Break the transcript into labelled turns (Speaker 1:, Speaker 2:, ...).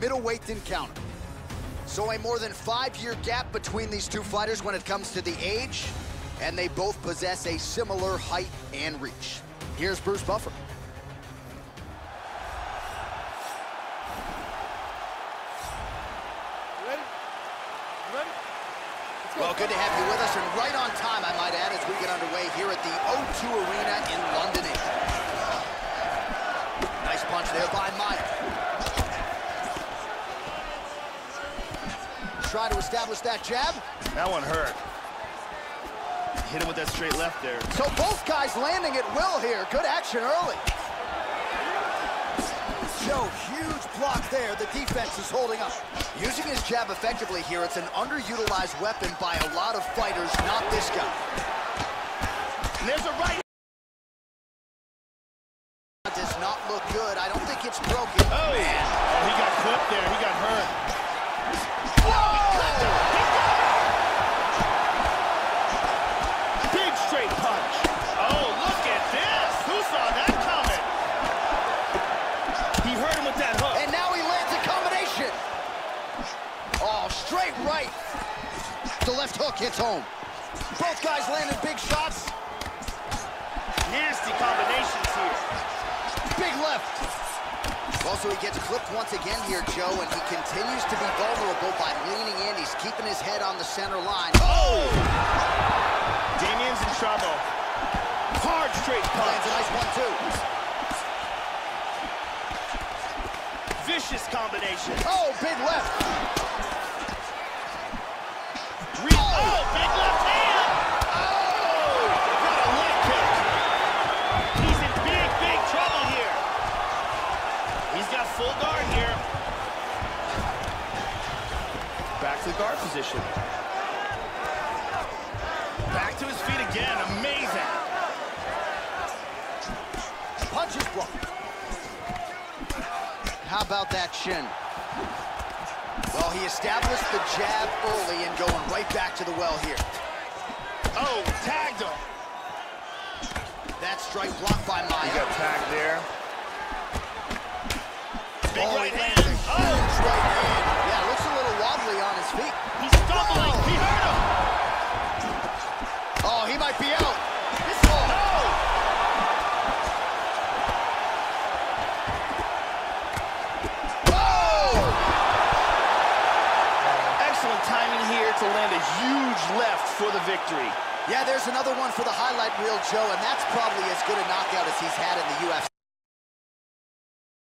Speaker 1: middleweight encounter. So a more than five-year gap between these two fighters when it comes to the age, and they both possess a similar height and reach. Here's Bruce Buffer. Well, good to have you with us, and right on time, I might add, as we get underway here at the O2 Arena in London, Nice punch there by Maia. Try to establish that jab.
Speaker 2: That one hurt. Hit him with that straight left there.
Speaker 1: So both guys landing at will here. Good action early. Joe, huge block there. The defense is holding up. Using his jab effectively here, it's an underutilized weapon by a lot of fighters, not this guy.
Speaker 2: And there's a right.
Speaker 1: Does not look good. I don't think it's broken.
Speaker 2: Oh, man. Oh, he got clipped there. He got hurt. Big straight punch. Oh, look at this. Who saw that coming? He hurt him with that hook.
Speaker 1: And now he lands a combination. Oh, straight right. The left hook hits home. Both guys landed big shots.
Speaker 2: Nasty combinations here.
Speaker 1: Big left. Also, he gets clipped once again here, Joe, and he continues to be vulnerable by leaning in. He's keeping his head on the center line.
Speaker 2: Oh! Damien's in trouble. Hard straight
Speaker 1: Lands a
Speaker 2: punch.
Speaker 1: nice one, too.
Speaker 2: Vicious combination.
Speaker 1: Oh, big left.
Speaker 2: Full guard here. Back to the guard position. Back to his feet again. Amazing.
Speaker 1: Punches blocked. How about that shin? Well, he established the jab early and going right back to the well here.
Speaker 2: Oh, tagged him.
Speaker 1: That strike blocked by Maia.
Speaker 2: He got tagged there. Big
Speaker 1: Oh,
Speaker 2: right
Speaker 1: he
Speaker 2: hand. Oh,
Speaker 1: right hand. Yeah, looks a little wobbly on his feet.
Speaker 2: he's stumbling. He hurt him.
Speaker 1: Oh, he might be out.
Speaker 2: This is no.
Speaker 1: Oh!
Speaker 2: Excellent timing here to land a huge left for the victory.
Speaker 1: Yeah, there's another one for the highlight reel, Joe, and that's probably as good a knockout as he's had in the UFC.